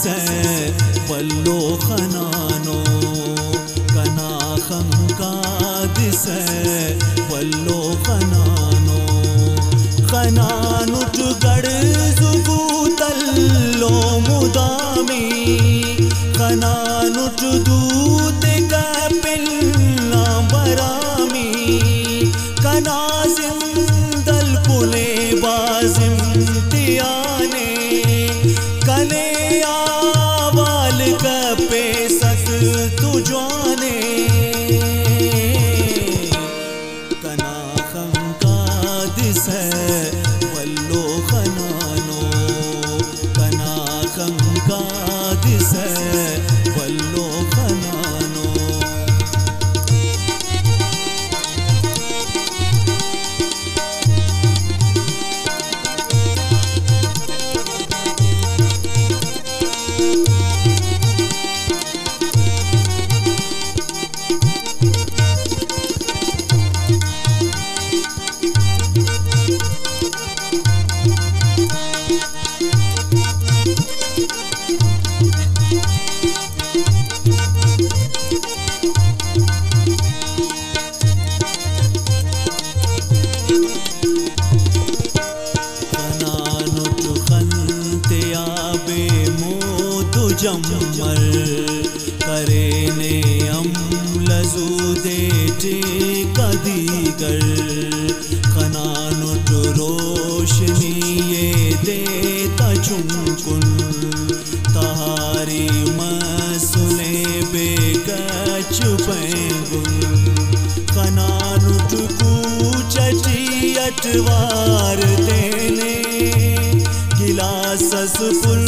पल्लो कनानो कना कं कादि पल्लो कनो कना नु गडूतलो मुदामि कुरु दूत कपिल्ला बरामि कना जम्मर करे ने अम लजूदे टे कदीगर खनानुट रोशनी ये दे तचुमकुन तहारी मसुले बेगच पैगुल खनानुट कूचटी अटवार देने। गिलासस फुल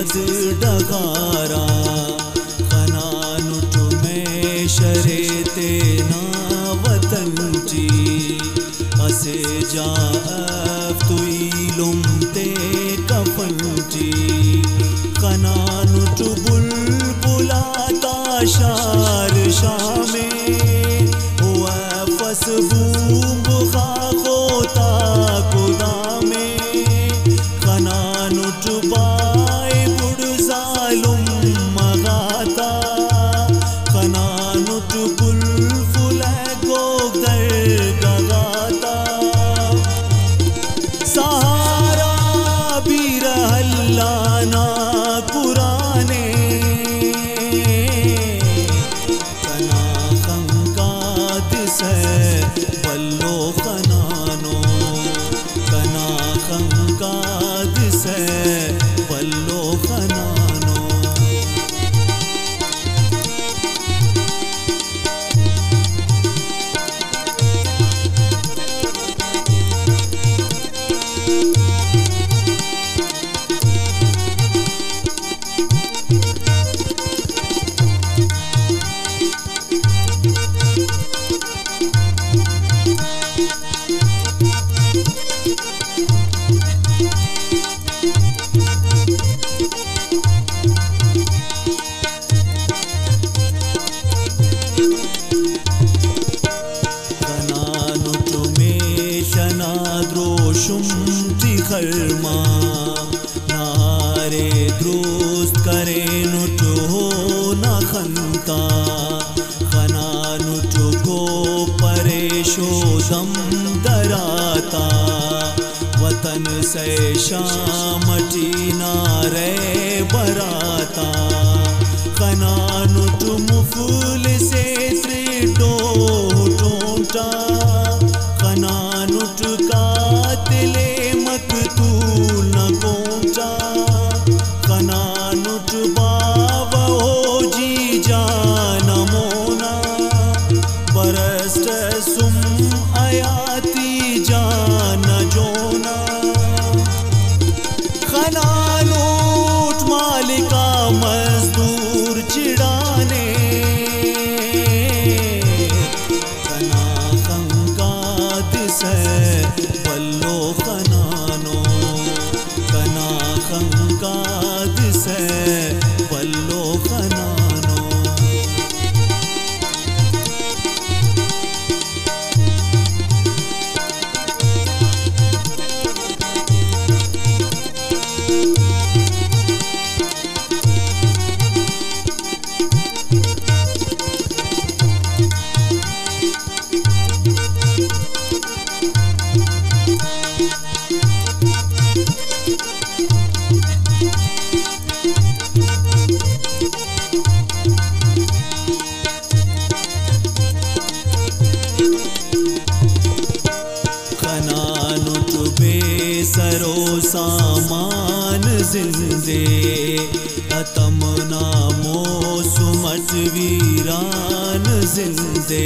सद डगारा खनानुट में शरे तेना वतन जी असे जा say. से श्याम टीना रे बराता। सामान जिंदे अतमना मोसुमत वीरान जिंदे।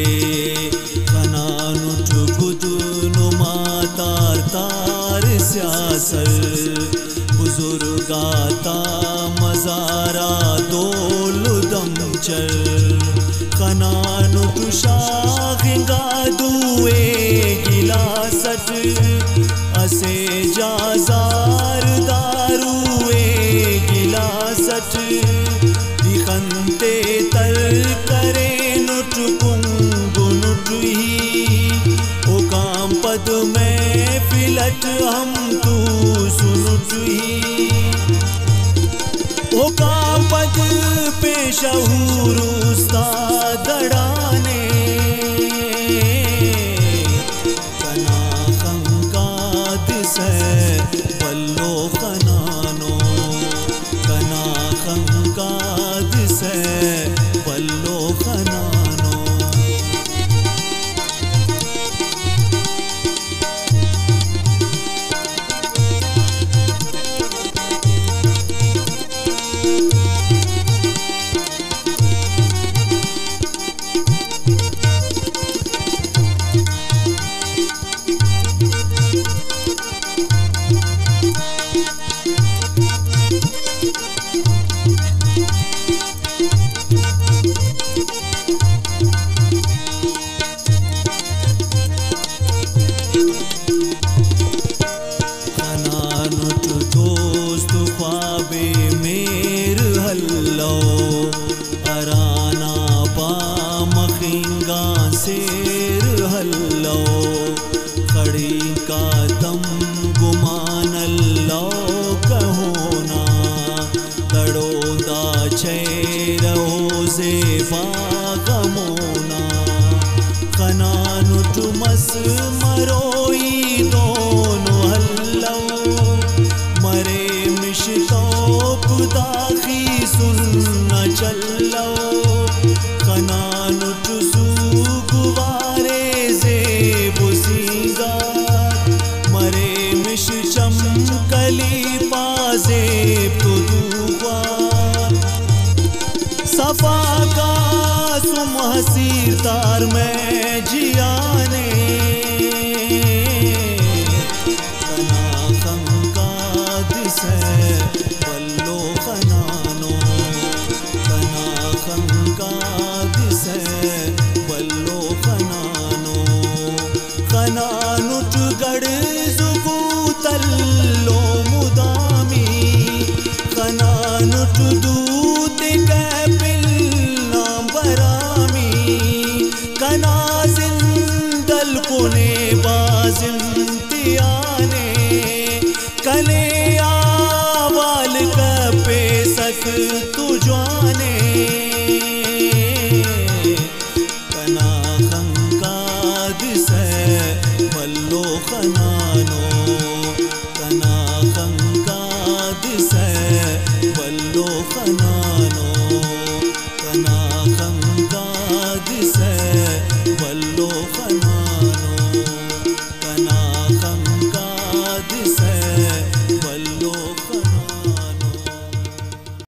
कनानुठ खुद नुमा तार तार बुजुर्गाता मजारा दोल दमचर कनानुठ शाख दुए गिला मिलत हम तू सुनुटही ओ का पेशहूर उस्ताद दड़ाने वा कुतुमस् में जिया ने बना मानो